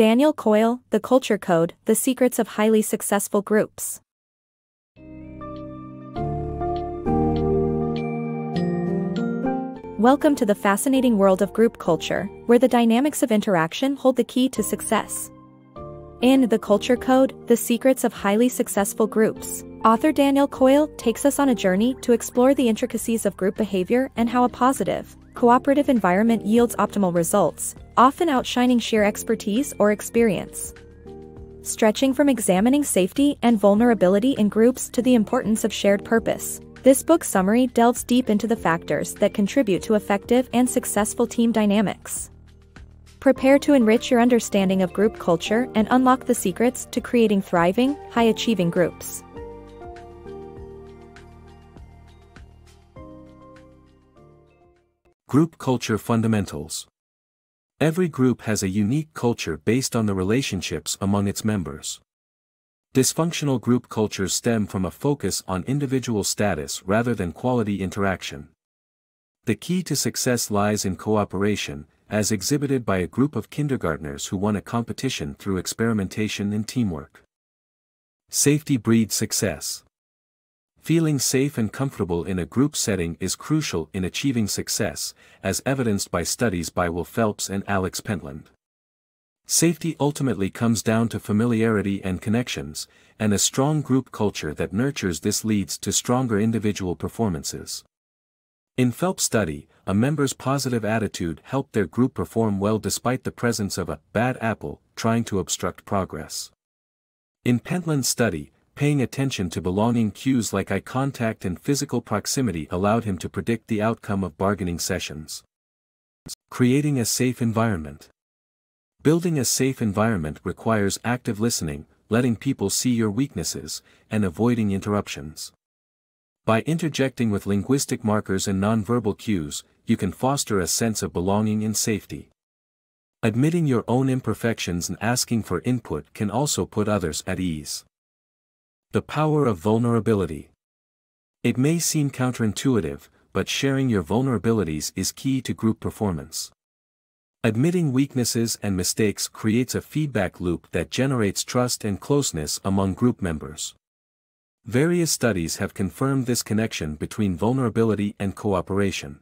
Daniel Coyle, The Culture Code The Secrets of Highly Successful Groups. Welcome to the fascinating world of group culture, where the dynamics of interaction hold the key to success. In The Culture Code The Secrets of Highly Successful Groups, author Daniel Coyle takes us on a journey to explore the intricacies of group behavior and how a positive, cooperative environment yields optimal results, often outshining sheer expertise or experience. Stretching from examining safety and vulnerability in groups to the importance of shared purpose, this book summary delves deep into the factors that contribute to effective and successful team dynamics. Prepare to enrich your understanding of group culture and unlock the secrets to creating thriving, high-achieving groups. Group Culture Fundamentals Every group has a unique culture based on the relationships among its members. Dysfunctional group cultures stem from a focus on individual status rather than quality interaction. The key to success lies in cooperation, as exhibited by a group of kindergartners who won a competition through experimentation and teamwork. Safety breeds success. Feeling safe and comfortable in a group setting is crucial in achieving success, as evidenced by studies by Will Felps and Alex Pentland. Safety ultimately comes down to familiarity and connections, and a strong group culture that nurtures this leads to stronger individual performances. In Felps' study, a member's positive attitude helped their group perform well despite the presence of a bad apple trying to obstruct progress. In Pentland's study, paying attention to belonging cues like eye contact and physical proximity allowed him to predict the outcome of bargaining sessions. Creating a safe environment. Building a safe environment requires active listening, letting people see your weaknesses, and avoiding interruptions. By interjecting with linguistic markers and nonverbal cues, you can foster a sense of belonging and safety. Admitting your own imperfections and asking for input can also put others at ease. The power of vulnerability. It may seem counterintuitive, but sharing your vulnerabilities is key to group performance. Admitting weaknesses and mistakes creates a feedback loop that generates trust and closeness among group members. Various studies have confirmed this connection between vulnerability and cooperation.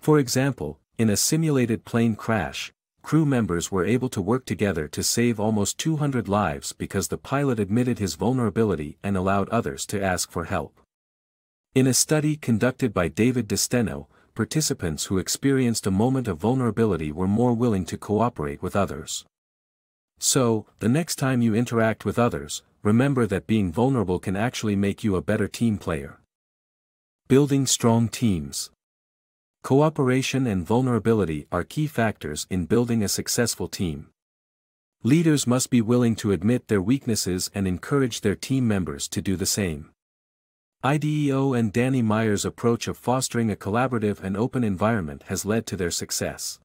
For example, in a simulated plane crash, crew members were able to work together to save almost 200 lives because the pilot admitted his vulnerability and allowed others to ask for help. In a study conducted by David DeSteno, participants who experienced a moment of vulnerability were more willing to cooperate with others. So, the next time you interact with others, remember that being vulnerable can actually make you a better team player. Building strong teams. Cooperation and vulnerability are key factors in building a successful team. Leaders must be willing to admit their weaknesses and encourage their team members to do the same. IDEO and Danny Meyer's approach of fostering a collaborative and open environment has led to their success.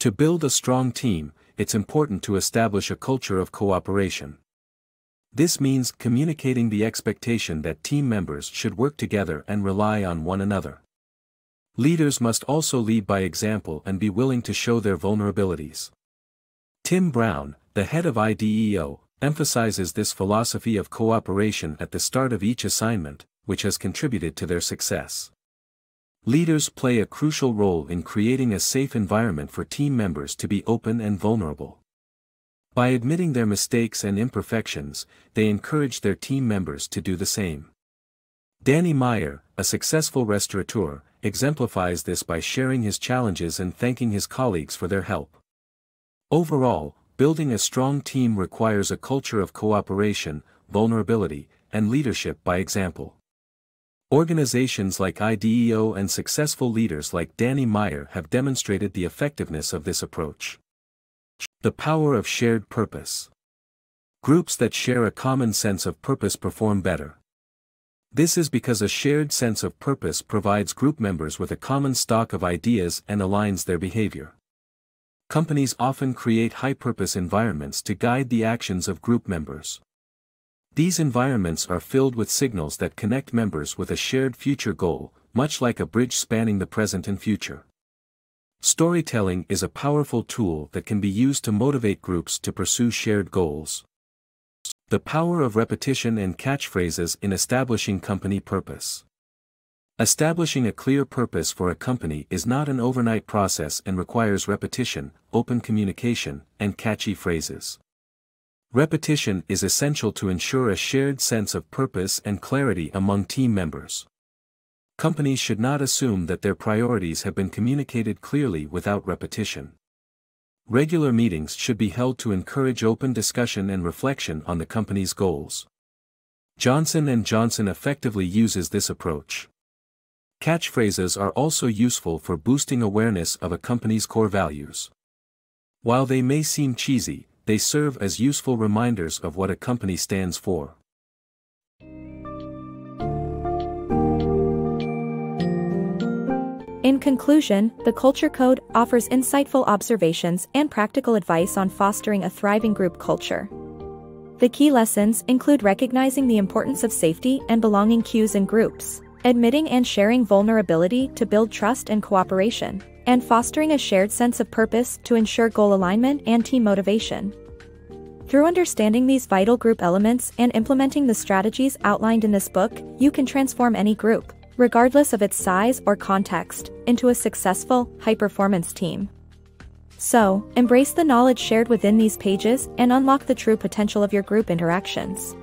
To build a strong team, it's important to establish a culture of cooperation. This means communicating the expectation that team members should work together and rely on one another. Leaders must also lead by example and be willing to show their vulnerabilities. Tim Brown, the head of IDEO, emphasizes this philosophy of cooperation at the start of each assignment, which has contributed to their success. Leaders play a crucial role in creating a safe environment for team members to be open and vulnerable. By admitting their mistakes and imperfections, they encourage their team members to do the same. Danny Meyer, a successful restaurateur, exemplifies this by sharing his challenges and thanking his colleagues for their help. Overall, Building a strong team requires a culture of cooperation, vulnerability, and leadership by example. Organizations like IDEO and successful leaders like Danny Meyer have demonstrated the effectiveness of this approach. The power of shared purpose. Groups that share a common sense of purpose perform better. This is because a shared sense of purpose provides group members with a common stock of ideas and aligns their behavior companies often create high-purpose environments to guide the actions of group members. These environments are filled with signals that connect members with a shared future goal, much like a bridge spanning the present and future. Storytelling is a powerful tool that can be used to motivate groups to pursue shared goals. The power of repetition and catchphrases in establishing company purpose. Establishing a clear purpose for a company is not an overnight process and requires repetition, open communication, and catchy phrases. Repetition is essential to ensure a shared sense of purpose and clarity among team members companies should not assume that their priorities have been communicated clearly without repetition. Regular meetings should be held to encourage open discussion and reflection on the company's goals. Johnson & Johnson effectively uses this approach. Catchphrases are also useful for boosting awareness of a company's core values. While they may seem cheesy, they serve as useful reminders of what a company stands for. In conclusion, the Culture Code offers insightful observations and practical advice on fostering a thriving group culture. The key lessons include recognizing the importance of safety and belonging cues in groups, admitting and sharing vulnerability to build trust and cooperation, and fostering a shared sense of purpose to ensure goal alignment and team motivation. Through understanding these vital group elements and implementing the strategies outlined in this book, you can transform any group, regardless of its size or context, into a successful, high-performance team. So, embrace the knowledge shared within these pages and unlock the true potential of your group interactions.